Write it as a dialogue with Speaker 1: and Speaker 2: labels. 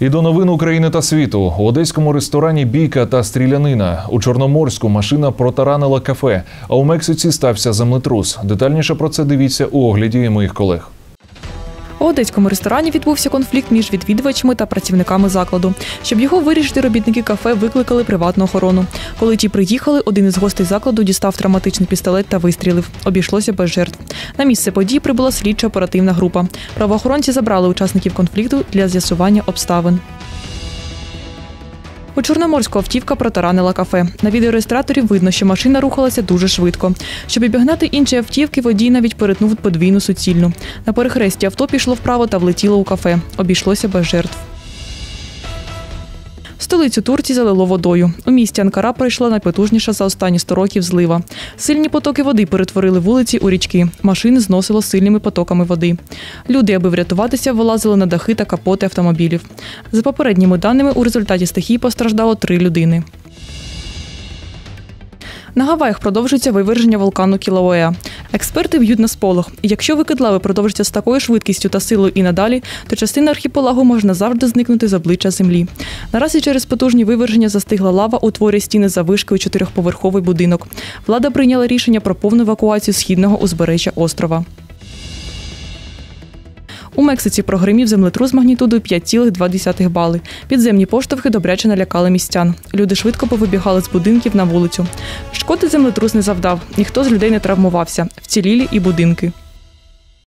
Speaker 1: І до новин України та світу у одеському ресторані бійка та стрілянина. У Чорноморську машина протаранила кафе. А у Мексиці стався землетрус. Детальніше про це дивіться у огляді моїх колег.
Speaker 2: У одеському ресторані відбувся конфлікт між відвідувачами та працівниками закладу. Щоб його вирішити, робітники кафе викликали приватну охорону. Коли ті приїхали, один із гостей закладу дістав травматичний пістолет та вистрілив. Обійшлося без жертв. На місце подій прибула слідча оперативна група. Правоохоронці забрали учасників конфлікту для з'ясування обставин. У Чорноморську автівка протаранила кафе. На відеореєстраторі видно, що машина рухалася дуже швидко. Щоб обігнати інші автівки, водій навіть перетнув подвійну суцільну. На перехресті авто пішло вправо та влетіло у кафе. Обійшлося без жертв. Столицю Турції залило водою. У місті Анкара пройшла найпотужніша за останні 100 років злива. Сильні потоки води перетворили вулиці у річки. Машини зносило сильними потоками води. Люди, аби врятуватися, вилазили на дахи та капоти автомобілів. За попередніми даними, у результаті стихії постраждало три людини. На Гаваях продовжується виверження вулкану Кілауеа. Експерти б'ють на сполох. Якщо викид лави продовжиться з такою швидкістю та силою і надалі, то частина архіпелагу може назавжди зникнути з обличчя землі. Наразі через потужні виверження застигла лава, утворює стіни завишки у чотирьохповерховий будинок. Влада прийняла рішення про повну евакуацію східного узбережжя острова. У Мексиці прогримів землетрус магнітудою 5,2 бали. Підземні поштовхи добряче налякали містян. Люди швидко повибігали з будинків на вулицю. Шкоди землетрус не завдав, ніхто з людей не травмувався, вцілілі і будинки.